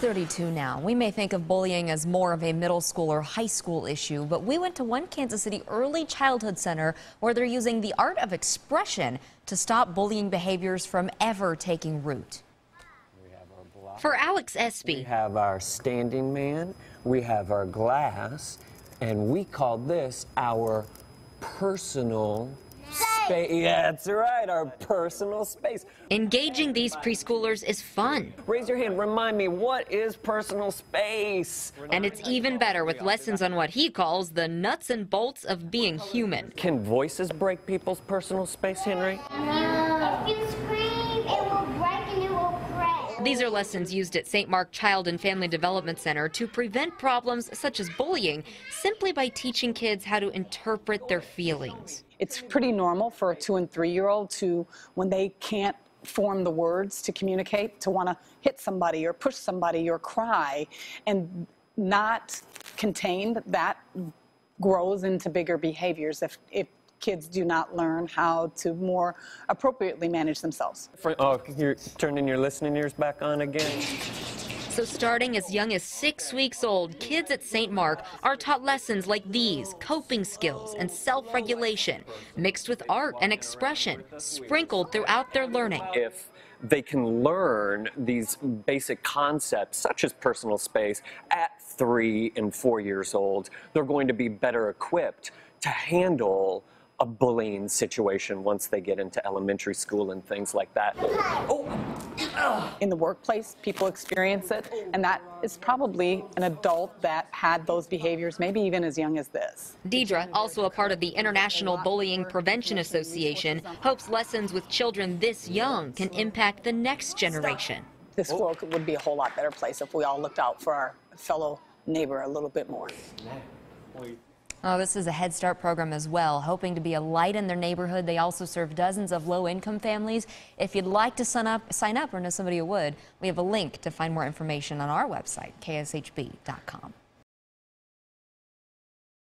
632 now. We may think of bullying as more of a middle school or high school issue, but we went to one Kansas City early childhood center where they're using the art of expression to stop bullying behaviors from ever taking root. For Alex Espy. We have our standing man, we have our glass, and we call this our personal space. Yeah, that's right, our personal space. engaging these preschoolers is fun. Raise your hand, remind me, what is personal space? And it's even better with lessons on what he calls the nuts and bolts of being human. Can voices break people's personal space, Henry? If you scream, These are lessons used at St. Mark Child and Family Development Center to prevent problems such as bullying simply by teaching kids how to interpret their feelings. It's pretty normal for a two and three year old to, when they can't form the words to communicate, to want to hit somebody or push somebody or cry and not contained, that grows into bigger behaviors if, if kids do not learn how to more appropriately manage themselves. For- Oh, you're turning your listening ears back on again? So, starting as young as six weeks old, kids at St. Mark are taught lessons like these coping skills and self regulation, mixed with art and expression, sprinkled throughout their learning. if they can learn these basic concepts, such as personal space, at three and four years old, they're going to be better equipped to handle a bullying situation once they get into elementary school and things like that. in the workplace, people experience it, and that is probably an adult that had those behaviors, maybe even as young as this. Deidre, also a part of the International Bullying Prevention Association, hopes lessons with children this young can impact the next generation. This world would be a whole lot better place if we all looked out for our fellow neighbor a little bit more. Oh, this is a Head Start program as well, hoping to be a light in their neighborhood. They also serve dozens of low-income families. If you'd like to sign up, sign up or know somebody who would, we have a link to find more information on our website, kshb.com.